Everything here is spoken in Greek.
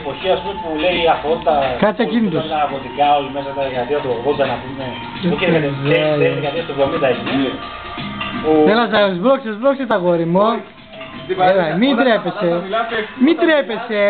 εποχή ας πούμε που λέει από τα Κάτσε κίνητος. τα ναρκωτικά όλοι μέσα τα δεκαετία του 80 να πούμε όχι Ε, δεκαετία δεκαετία του 70 εκεί. Έλα θα σμπρώξεις, σμπρώξεις τα γόρι μου. Έλα, μην τρέπεσαι. Μην τρέπεσαι.